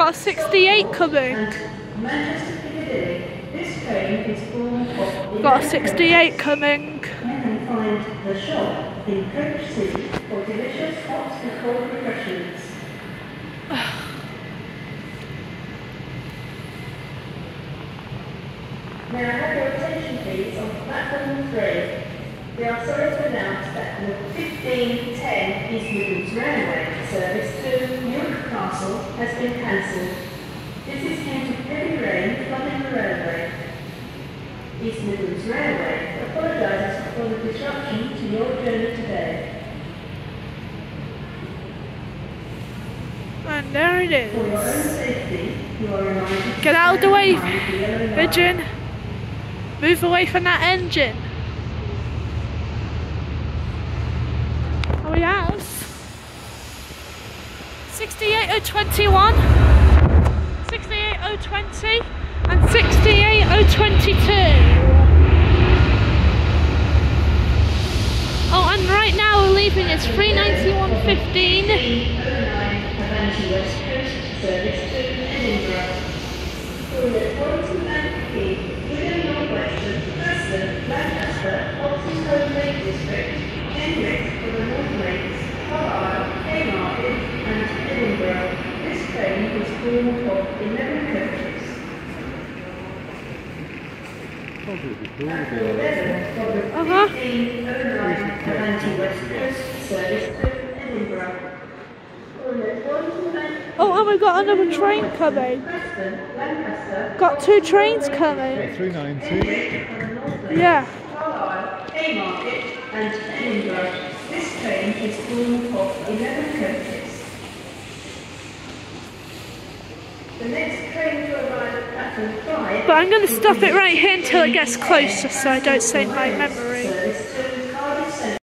Got 68 coming. Got 68 coming. May I have your attention please on platform three? We are sorry to announce that the 1510 East Midlands Railway service to Castle This is due to heavy rain flooding the railway. East Midlands Railway apologises for the disruption to your journey today. And there it is. For your own safety, you are reminded Get out of the way, stand behind the yellow line. Pigeon. Move away from that engine. Oh yes. 68021, 68020 and 68022. Oh and right now we're leaving it's 391.15. 09 For Warrington and Oh and we've got another train coming. Got two trains coming. 390. Yeah. Carlisle, Haymarket and Edinburgh. This train is full of 11 coaches. The next train to arrive at platform 5 But I'm going to stop it right here until it gets closer so I don't save my memory.